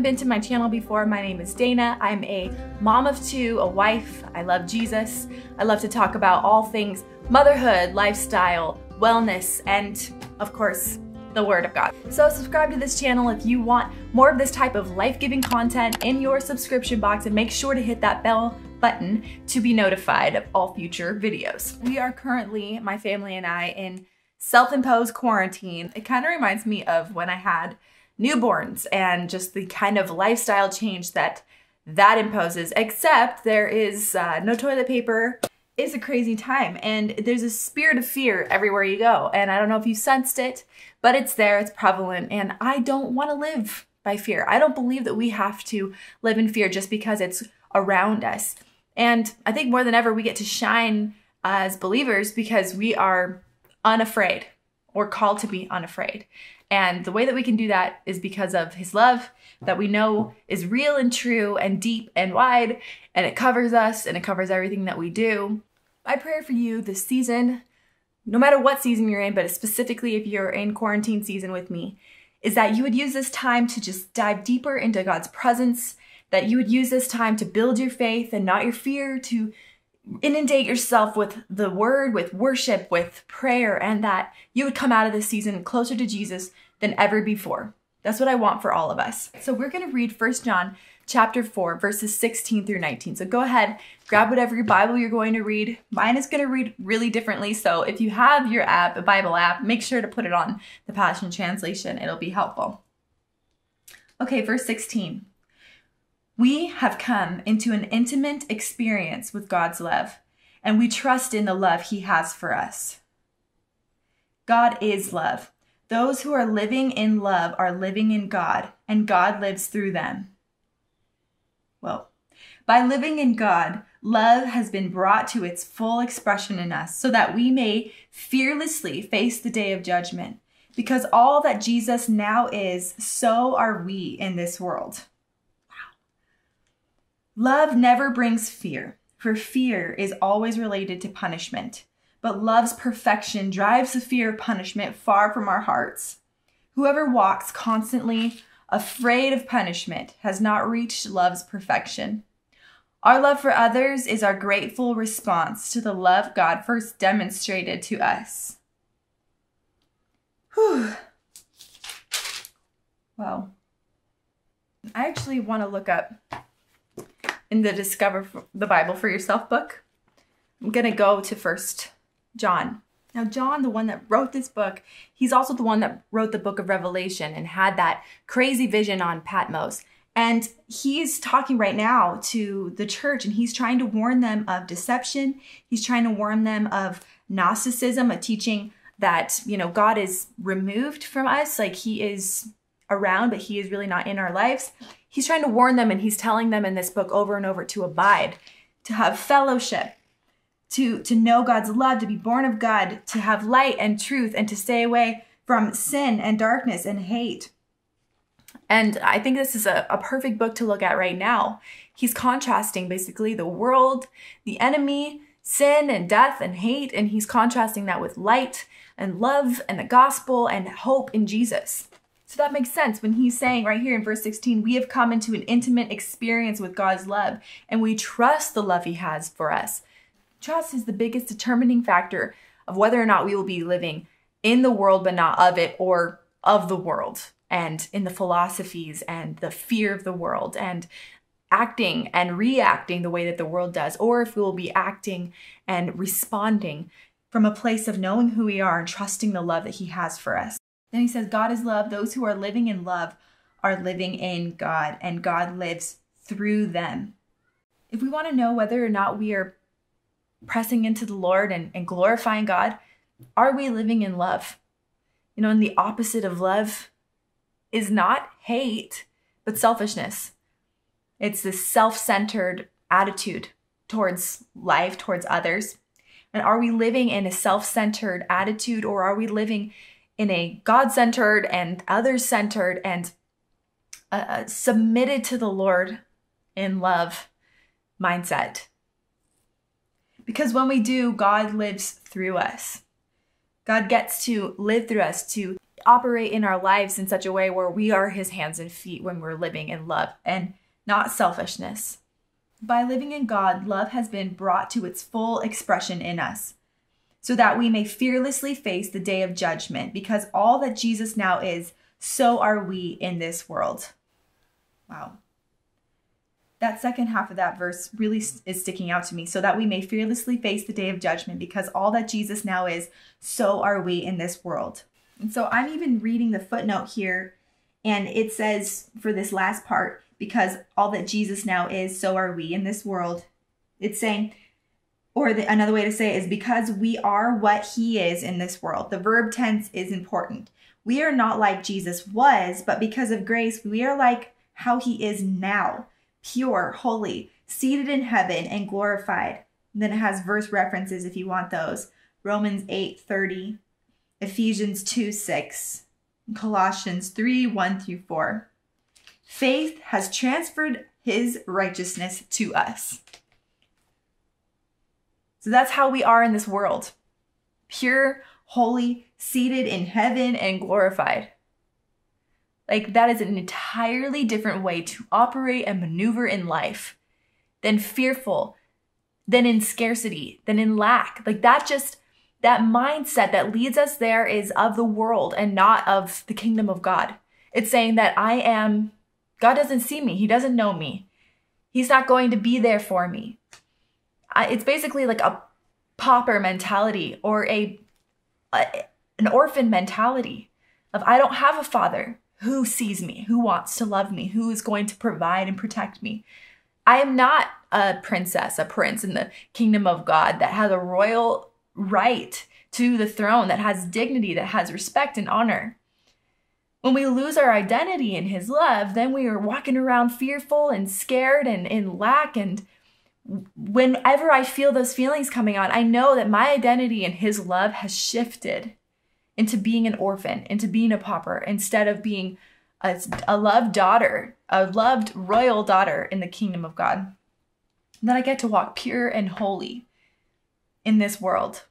haven't been to my channel before, my name is Dana. I'm a mom of two, a wife. I love Jesus. I love to talk about all things motherhood, lifestyle, wellness, and of course, the Word of God. So subscribe to this channel if you want more of this type of life-giving content in your subscription box and make sure to hit that bell button to be notified of all future videos. We are currently, my family and I, in self-imposed quarantine. It kind of reminds me of when I had newborns and just the kind of lifestyle change that that imposes, except there is uh, no toilet paper. It's a crazy time and there's a spirit of fear everywhere you go. And I don't know if you sensed it, but it's there, it's prevalent, and I don't want to live by fear. I don't believe that we have to live in fear just because it's around us. And I think more than ever, we get to shine as believers because we are unafraid or called to be unafraid. And the way that we can do that is because of his love that we know is real and true and deep and wide, and it covers us and it covers everything that we do. My prayer for you this season, no matter what season you're in, but specifically if you're in quarantine season with me, is that you would use this time to just dive deeper into God's presence, that you would use this time to build your faith and not your fear, to inundate yourself with the word, with worship, with prayer, and that you would come out of this season closer to Jesus than ever before. That's what I want for all of us. So we're going to read 1 John chapter 4 verses 16 through 19. So go ahead, grab whatever Bible you're going to read. Mine is going to read really differently. So if you have your app, a Bible app, make sure to put it on the Passion Translation. It'll be helpful. Okay, verse 16. We have come into an intimate experience with God's love, and we trust in the love He has for us. God is love. Those who are living in love are living in God, and God lives through them. Well, by living in God, love has been brought to its full expression in us so that we may fearlessly face the day of judgment. Because all that Jesus now is, so are we in this world. Love never brings fear, for fear is always related to punishment. But love's perfection drives the fear of punishment far from our hearts. Whoever walks constantly afraid of punishment has not reached love's perfection. Our love for others is our grateful response to the love God first demonstrated to us. Whew. Well, I actually want to look up in the Discover the Bible for Yourself book. I'm going to go to First John. Now, John, the one that wrote this book, he's also the one that wrote the book of Revelation and had that crazy vision on Patmos. And he's talking right now to the church and he's trying to warn them of deception. He's trying to warn them of Gnosticism, a teaching that, you know, God is removed from us, like he is around, but he is really not in our lives he's trying to warn them and he's telling them in this book over and over to abide, to have fellowship, to, to know God's love, to be born of God, to have light and truth, and to stay away from sin and darkness and hate. And I think this is a, a perfect book to look at right now. He's contrasting basically the world, the enemy, sin and death and hate, and he's contrasting that with light and love and the gospel and hope in Jesus. So that makes sense when he's saying right here in verse 16, we have come into an intimate experience with God's love and we trust the love he has for us. Trust is the biggest determining factor of whether or not we will be living in the world but not of it or of the world and in the philosophies and the fear of the world and acting and reacting the way that the world does, or if we will be acting and responding from a place of knowing who we are and trusting the love that He has for us. Then he says, God is love. Those who are living in love are living in God, and God lives through them. If we want to know whether or not we are pressing into the Lord and, and glorifying God, are we living in love? You know, and the opposite of love is not hate, but selfishness. It's this self centered attitude towards life, towards others. And are we living in a self centered attitude or are we living in a God centered and others centered and uh, uh, submitted to the Lord in love mindset. Because when we do, God lives through us. God gets to live through us, to operate in our lives in such a way where we are his hands and feet when we're living in love and not selfishness. By living in God, love has been brought to its full expression in us, so that we may fearlessly face the day of judgment, because all that Jesus now is, so are we in this world. Wow. That second half of that verse really is sticking out to me, so that we may fearlessly face the day of judgment, because all that Jesus now is, so are we in this world. And so I'm even reading the footnote here, and it says for this last part, because all that Jesus now is, so are we in this world. It's saying, or the, another way to say it is because we are what he is in this world. The verb tense is important. We are not like Jesus was, but because of grace, we are like how he is now pure, holy, seated in heaven, and glorified. And then it has verse references if you want those. Romans 8 30, Ephesians 2 6, Colossians 3 1 through 4. Faith has transferred his righteousness to us. So that's how we are in this world pure, holy, seated in heaven, and glorified. Like, that is an entirely different way to operate and maneuver in life than fearful, than in scarcity, than in lack. Like, that just, that mindset that leads us there is of the world and not of the kingdom of God. It's saying that I am God doesn't see me. He doesn't know me. He's not going to be there for me. It's basically like a pauper mentality or a, a an orphan mentality of I don't have a father who sees me, who wants to love me, who is going to provide and protect me. I am not a princess, a prince in the kingdom of God that has a royal right to the throne, that has dignity, that has respect and honor. When we lose our identity in His love, then we are walking around fearful and scared and in lack. And whenever I feel those feelings coming on, I know that my identity in His love has shifted into being an orphan, into being a pauper, instead of being a, a loved daughter, a loved royal daughter in the kingdom of God. And that I get to walk pure and holy in this world.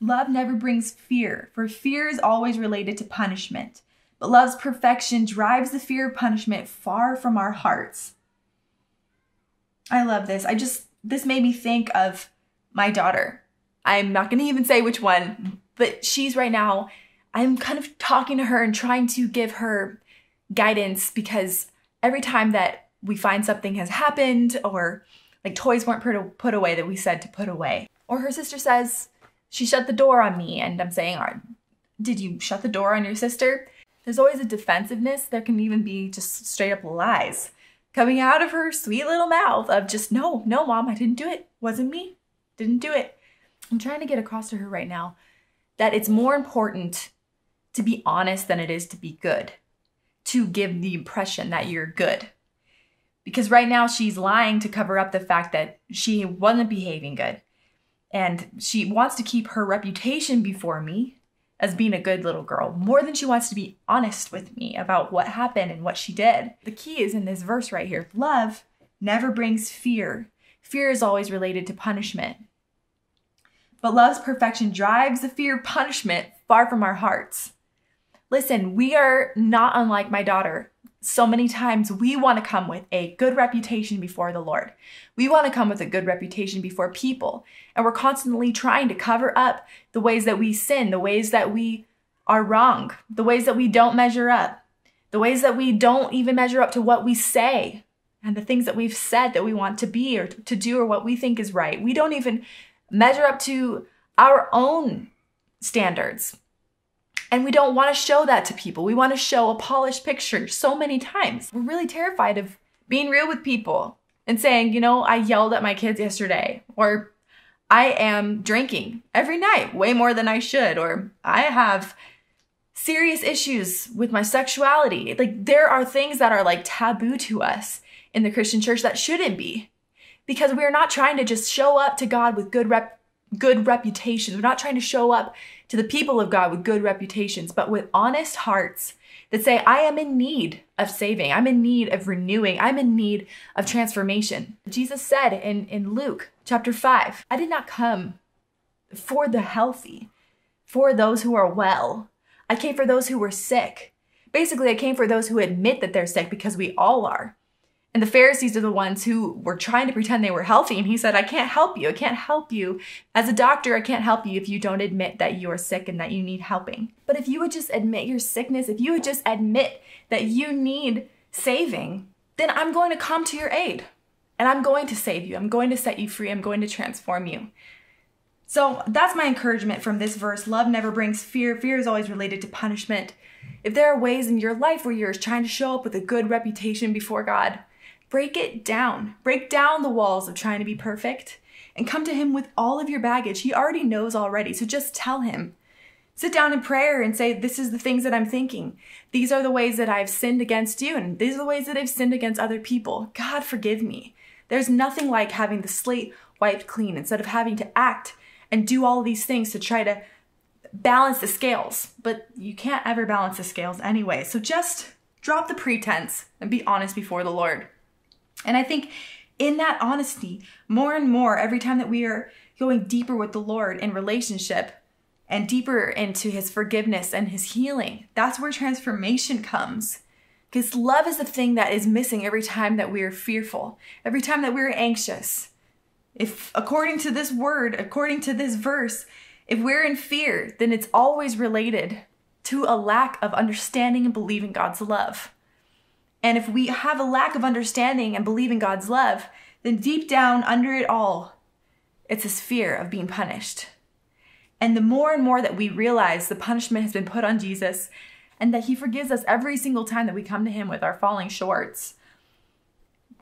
Love never brings fear, for fear is always related to punishment but love's perfection drives the fear of punishment far from our hearts. I love this. I just, this made me think of my daughter. I'm not going to even say which one, but she's right now, I'm kind of talking to her and trying to give her guidance because every time that we find something has happened or like toys weren't put put away that we said to put away, or her sister says she shut the door on me and I'm saying, did you shut the door on your sister? There's always a defensiveness. There can even be just straight up lies coming out of her sweet little mouth of just, no, no, mom, I didn't do it. Wasn't me. Didn't do it. I'm trying to get across to her right now that it's more important to be honest than it is to be good, to give the impression that you're good. Because right now she's lying to cover up the fact that she wasn't behaving good. And she wants to keep her reputation before me as being a good little girl, more than she wants to be honest with me about what happened and what she did. The key is in this verse right here love never brings fear. Fear is always related to punishment. But love's perfection drives the fear of punishment far from our hearts. Listen, we are not unlike my daughter so many times we want to come with a good reputation before the Lord. We want to come with a good reputation before people. And we're constantly trying to cover up the ways that we sin, the ways that we are wrong, the ways that we don't measure up, the ways that we don't even measure up to what we say and the things that we've said that we want to be or to do or what we think is right. We don't even measure up to our own standards. And we don't want to show that to people. We want to show a polished picture so many times. We're really terrified of being real with people and saying, you know, I yelled at my kids yesterday, or I am drinking every night way more than I should, or I have serious issues with my sexuality. Like, there are things that are like taboo to us in the Christian church that shouldn't be because we're not trying to just show up to God with good rep good reputations. We're not trying to show up to the people of God with good reputations, but with honest hearts that say, I am in need of saving. I'm in need of renewing. I'm in need of transformation. Jesus said in, in Luke chapter 5, I did not come for the healthy, for those who are well. I came for those who were sick. Basically, I came for those who admit that they're sick because we all are. And the Pharisees are the ones who were trying to pretend they were healthy. And he said, I can't help you. I can't help you. As a doctor, I can't help you if you don't admit that you're sick and that you need helping. But if you would just admit your sickness, if you would just admit that you need saving, then I'm going to come to your aid. And I'm going to save you. I'm going to set you free. I'm going to transform you. So that's my encouragement from this verse. Love never brings fear. Fear is always related to punishment. If there are ways in your life where you're trying to show up with a good reputation before God, break it down. Break down the walls of trying to be perfect and come to Him with all of your baggage. He already knows already, so just tell Him. Sit down in prayer and say, This is the things that I'm thinking. These are the ways that I've sinned against you, and these are the ways that I've sinned against other people. God, forgive me. There's nothing like having the slate wiped clean instead of having to act and do all these things to try to balance the scales. But you can't ever balance the scales anyway. So just drop the pretense and be honest before the Lord. And I think in that honesty, more and more, every time that we are going deeper with the Lord in relationship and deeper into his forgiveness and his healing, that's where transformation comes. Because love is the thing that is missing every time that we are fearful, every time that we're anxious. If, according to this word, according to this verse, if we're in fear, then it's always related to a lack of understanding and believing God's love. And if we have a lack of understanding and believe in God's love, then deep down under it all, it's this fear of being punished. And the more and more that we realize the punishment has been put on Jesus and that he forgives us every single time that we come to him with our falling shorts,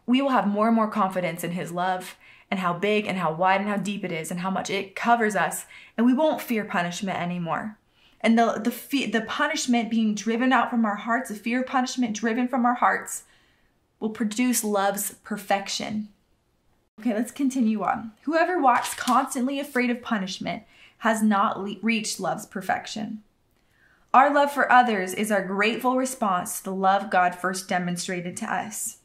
we will have more and more confidence in his love and how big and how wide and how deep it is and how much it covers us and we won't fear punishment anymore and the the the punishment being driven out from our hearts the fear of punishment driven from our hearts will produce love's perfection okay let's continue on whoever walks constantly afraid of punishment has not le- reached love's perfection our love for others is our grateful response to the love God first demonstrated to us.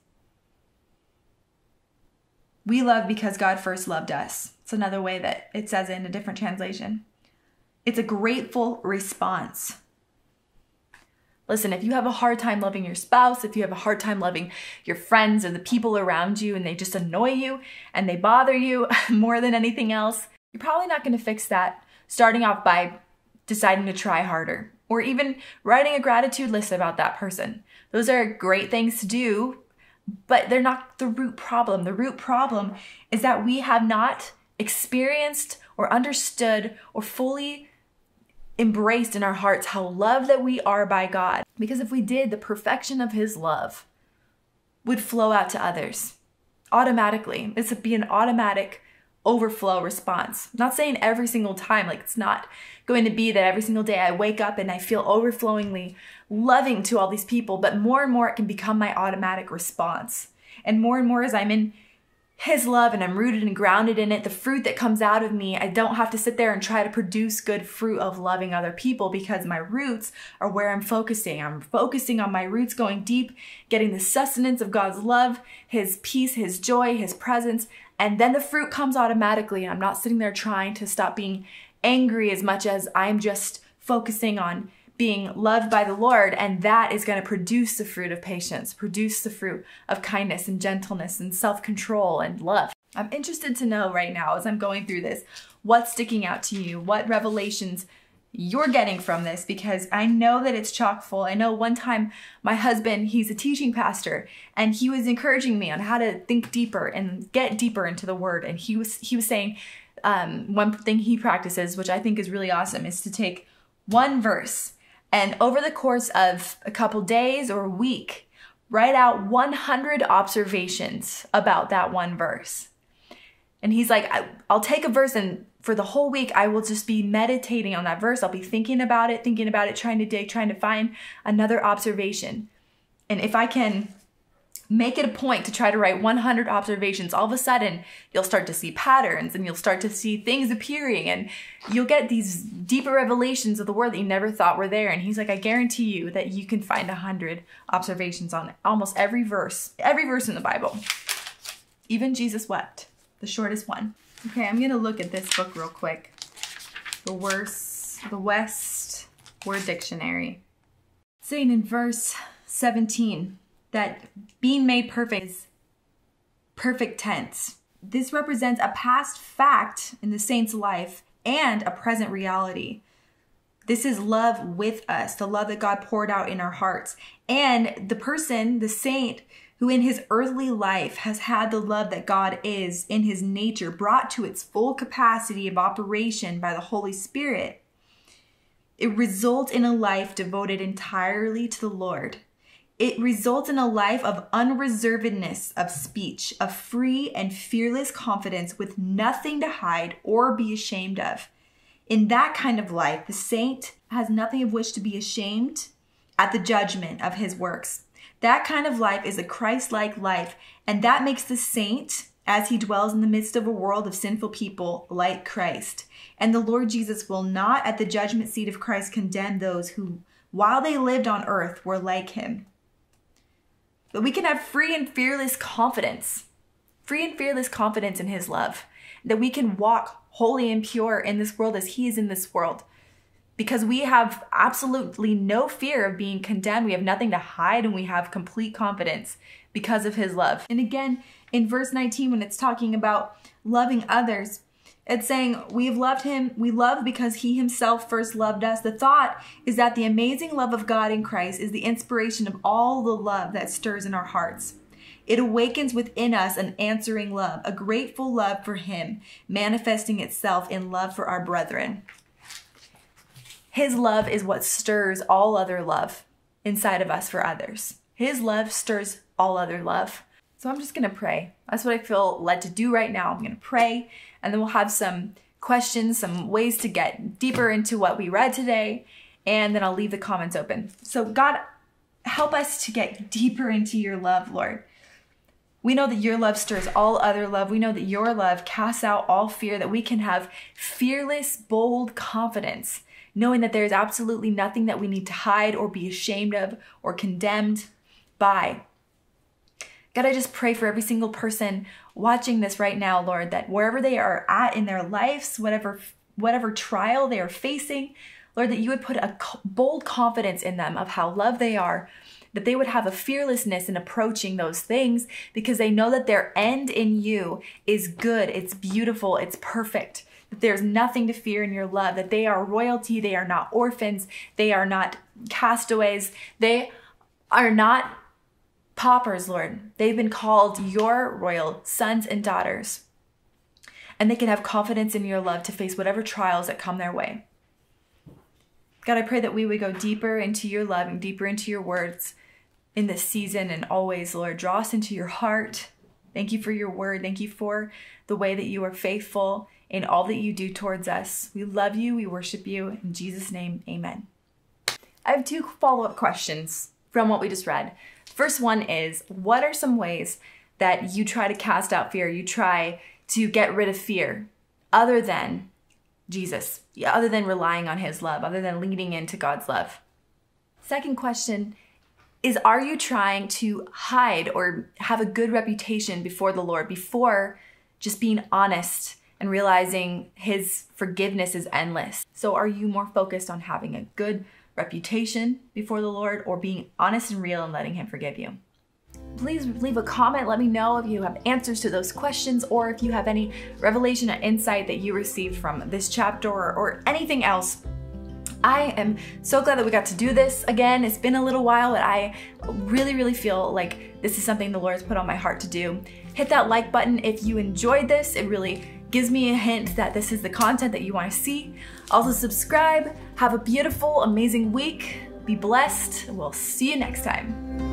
We love because God first loved us. It's another way that it says it in a different translation. It's a grateful response. Listen, if you have a hard time loving your spouse, if you have a hard time loving your friends or the people around you and they just annoy you and they bother you more than anything else, you're probably not going to fix that starting off by deciding to try harder or even writing a gratitude list about that person. Those are great things to do, but they're not the root problem. The root problem is that we have not experienced or understood or fully embraced in our hearts how loved that we are by God. Because if we did, the perfection of His love would flow out to others automatically. This would be an automatic overflow response. I'm not saying every single time, like it's not going to be that every single day I wake up and I feel overflowingly loving to all these people, but more and more it can become my automatic response. And more and more as I'm in his love and I'm rooted and grounded in it, the fruit that comes out of me, I don't have to sit there and try to produce good fruit of loving other people because my roots are where I'm focusing. I'm focusing on my roots going deep, getting the sustenance of God's love, his peace, his joy, his presence, and then the fruit comes automatically. I'm not sitting there trying to stop being angry as much as I'm just focusing on being loved by the Lord, and that is going to produce the fruit of patience, produce the fruit of kindness and gentleness and self control and love. I'm interested to know right now as I'm going through this what's sticking out to you, what revelations you're getting from this because I know that it's chock full. I know one time my husband, he's a teaching pastor, and he was encouraging me on how to think deeper and get deeper into the word. And he was he was saying um, one thing he practices, which I think is really awesome, is to take one verse and over the course of a couple days or a week, write out 100 observations about that one verse. And he's like, I'll take a verse and for the whole week, I will just be meditating on that verse. I'll be thinking about it, thinking about it, trying to dig, trying to find another observation. And if I can make it a point to try to write 100 observations, all of a sudden you'll start to see patterns and you'll start to see things appearing and you'll get these deeper revelations of the word that you never thought were there. And he's like, I guarantee you that you can find 100 observations on almost every verse, every verse in the Bible. Even Jesus wept, the shortest one. Okay, I'm gonna look at this book real quick. The worst, the Wuest Word Dictionary. Saying in verse 17 that being made perfect is perfect tense. This represents a past fact in the saint's life and a present reality. This is love with us, the love that God poured out in our hearts. And the person, the saint, who in his earthly life has had the love that God is in his nature brought to its full capacity of operation by the Holy Spirit, it results in a life devoted entirely to the Lord. It results in a life of unreservedness of speech, of free and fearless confidence with nothing to hide or be ashamed of. In that kind of life, the saint has nothing of which to be ashamed at the judgment of his works. That kind of life is a Christ like life, and that makes the saint, as he dwells in the midst of a world of sinful people, like Christ. And the Lord Jesus will not at the judgment seat of Christ condemn those who, while they lived on earth, were like him. But we can have free and fearless confidence, free and fearless confidence in His love, that we can walk holy and pure in this world as He is in this world. Because we have absolutely no fear of being condemned. We have nothing to hide and we have complete confidence because of His love. And again, in verse 19, when it's talking about loving others, it's saying we've loved him, we love because he himself first loved us. The thought is that the amazing love of God in Christ is the inspiration of all the love that stirs in our hearts. It awakens within us an answering love, a grateful love for him, manifesting itself in love for our brethren. His love is what stirs all other love inside of us for others. His love stirs all other love. So I'm just going to pray. That's what I feel led to do right now. I'm to pray and then we'll have some questions, some ways to get deeper into what we read today, and then I'll leave the comments open. So, God, help us to get deeper into your love, Lord. We know that your love stirs all other love. We know that your love casts out all fear, that we can have fearless, bold confidence, knowing that there is absolutely nothing that we need to hide or be ashamed of or condemned by. God, I just pray for every single person watching this right now, Lord, that wherever they are at in their lives, whatever whatever trial they are facing, Lord, that you would put a bold confidence in them of how loved they are, that they would have a fearlessness in approaching those things because they know that their end in you is good, it's beautiful, it's perfect. That there's nothing to fear in your love, that they are royalty, they are not orphans, they are not castaways, they are not paupers, Lord. They've been called your royal sons and daughters. And they can have confidence in your love to face whatever trials that come their way. God, I pray that we would go deeper into your love and deeper into your words in this season and always, Lord. Draw us into your heart. Thank you for your word. Thank you for the way that you are faithful in all that you do towards us. We love you. We worship you. In Jesus' name, amen. I have two follow up questions from what we just read. First one is what are some ways that you try to cast out fear? You try to get rid of fear other than Jesus, other than relying on his love, other than leaning into God's love. Second question is Are you trying to hide or have a good reputation before the Lord before just being honest and realizing his forgiveness is endless? So, are you more focused on having a good reputation before the Lord or being honest and real and letting Him forgive you. Please leave a comment. Let me know if you have answers to those questions or if you have any revelation or insight that you received from this chapter or, or anything else I am so glad that we got to do this again. It's been a little while, but I really, really feel like this is something the Lord has put on my heart to do. Hit that like button if you enjoyed this. It really gives me a hint that this is the content that you want to see. Also, subscribe. Have a beautiful, amazing week. Be blessed. We'll see you next time.